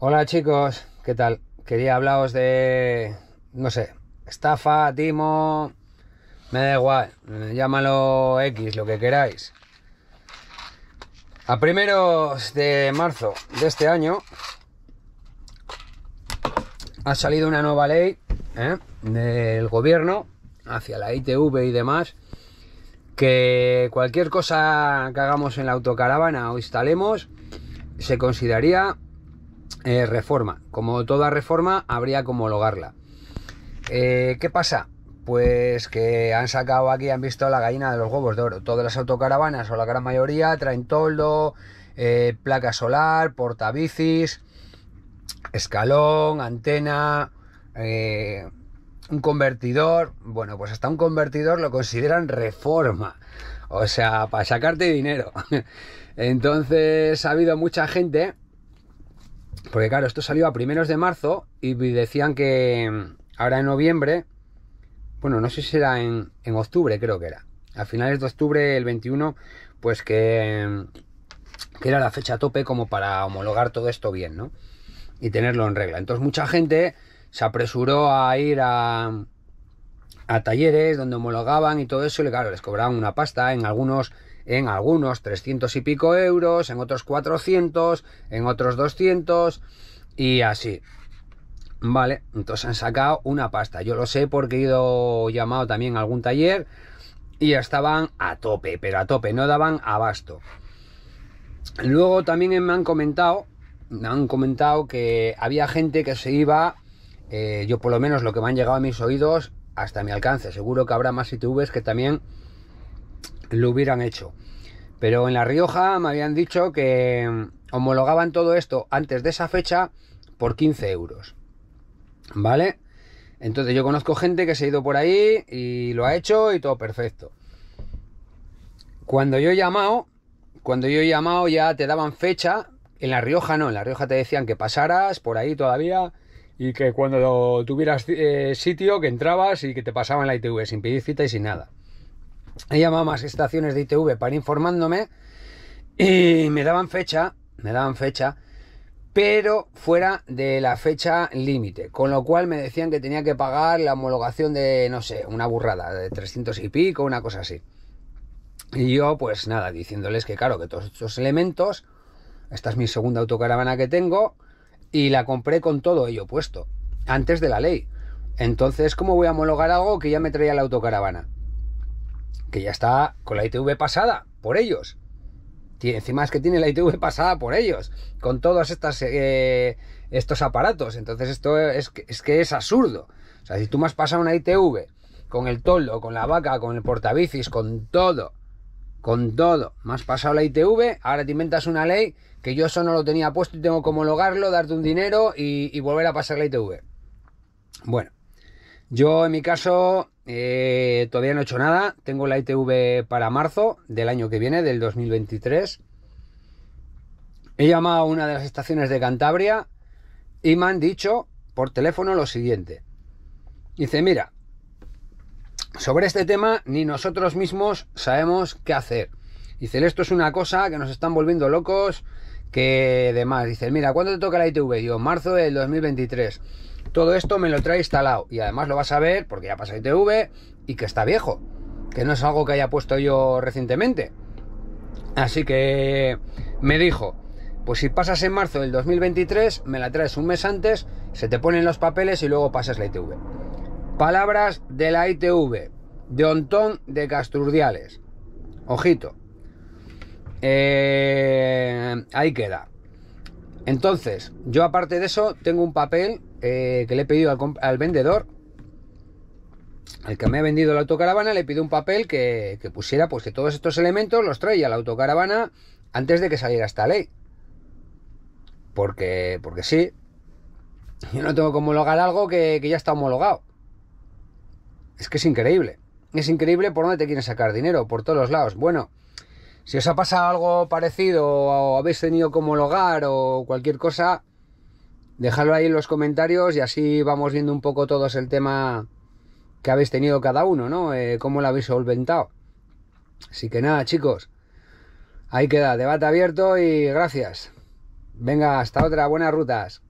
Hola chicos, ¿qué tal? Quería hablaros de, no sé, estafa, timo, me da igual, llámalo X, lo que queráis. A primeros de marzo de este año ha salido una nueva ley ¿eh? del gobierno hacia la ITV y demás que cualquier cosa que hagamos en la autocaravana o instalemos se consideraría eh, reforma. Como toda reforma, habría que homologarla. Eh, ¿Qué pasa? Pues que han sacado aquí, han visto la gallina de los huevos de oro. Todas las autocaravanas, o la gran mayoría, traen toldo, eh, placa solar, portabicis, escalón, antena, un convertidor. Bueno, pues hasta un convertidor lo consideran reforma. O sea, para sacarte dinero. Entonces ha habido mucha gente porque claro, esto salió a primeros de marzo y decían que mm, ahora en noviembre, bueno, no sé si era en, octubre, creo que era. A finales de octubre, el 21, pues que, mm, que era la fecha tope como para homologar todo esto bien, ¿no? Y tenerlo en regla. Entonces mucha gente se apresuró a ir a, a talleres donde homologaban y todo eso, y claro, les cobraban una pasta, en algunos en algunos 300 y pico euros, en otros 400, en otros 200 y así. Vale, entonces han sacado una pasta. Yo lo sé porque he ido llamado también a algún taller y estaban a tope, pero a tope, no daban abasto. Luego también me han comentado, me han comentado que había gente que se iba, eh, yo por lo menos lo que me han llegado a mis oídos, hasta mi alcance. Seguro que habrá más ITVs que también lo hubieran hecho. Pero en La Rioja me habían dicho que mm, homologaban todo esto antes de esa fecha por 15 euros. ¿Vale? Entonces yo conozco gente que se ha ido por ahí y lo ha hecho y todo perfecto. Cuando yo he llamado, cuando yo he llamado ya te daban fecha. En La Rioja no, en La Rioja te decían que pasaras por ahí todavía y que cuando tuvieras eh, sitio que entrabas y que te pasaban la ITV sin pedir cita y sin nada. He llamado a más estaciones de ITV para informándome y me daban fecha, me daban fecha, pero fuera de la fecha límite, con lo cual me decían que tenía que pagar la homologación de, no sé, una burrada, de 300 y pico, una cosa así. Y yo, pues nada, diciéndoles que claro, que todos estos elementos, esta es mi segunda autocaravana que tengo, y la compré con todo ello puesto, antes de la ley. Entonces, ¿cómo voy a homologar algo que ya me traía la autocaravana? Que ya está con la ITV pasada por ellos. Encima es que tiene la ITV pasada por ellos, con todos estas, eh, estos aparatos. Entonces esto es, es que es absurdo. O sea, si tú me has pasado una ITV con el toldo, con la vaca, con el portabicis, con todo, con todo, me has pasado la ITV, ahora te inventas una ley que yo eso no lo tenía puesto y tengo que homologarlo, darte un dinero y, y volver a pasar la ITV. Bueno, yo en mi caso eh, todavía no he hecho nada. Tengo la ITV para marzo del año que viene, del 2023. He llamado a una de las estaciones de Cantabria y me han dicho por teléfono lo siguiente. Dice, mira, sobre este tema ni nosotros mismos sabemos qué hacer. Dice, esto es una cosa que nos están volviendo locos, que demás. Dice, mira, ¿cuándo te toca la ITV? Yo, marzo del 2023 todo esto me lo trae instalado y además lo vas a ver porque ya pasa ITV y que está viejo, que no es algo que haya puesto yo recientemente. Así que me dijo, pues si pasas en marzo del 2023, me la traes un mes antes, se te ponen los papeles y luego pasas la ITV. Palabras de la ITV, de Ontón de Casturdiales. Ojito. Eh, ahí queda. Entonces, yo aparte de eso, tengo un papel eh, que le he pedido al, vendedor, el que me ha vendido la autocaravana, le pido un papel que, pusiera pues que todos estos elementos los traía la autocaravana antes de que saliera esta ley. Porque, porque sí, yo no tengo que homologar algo que, que ya está homologado. Es que es increíble. Es increíble por dónde te quieren sacar dinero, por todos los lados. Bueno, si os ha pasado algo parecido o habéis tenido que homologar o cualquier cosa, dejadlo ahí en los comentarios y así vamos viendo un poco todos el tema que habéis tenido cada uno, ¿no? Eh, cómo lo habéis solventado. Así que nada, chicos, ahí queda, debate abierto y gracias. Venga, hasta otra, buenas rutas.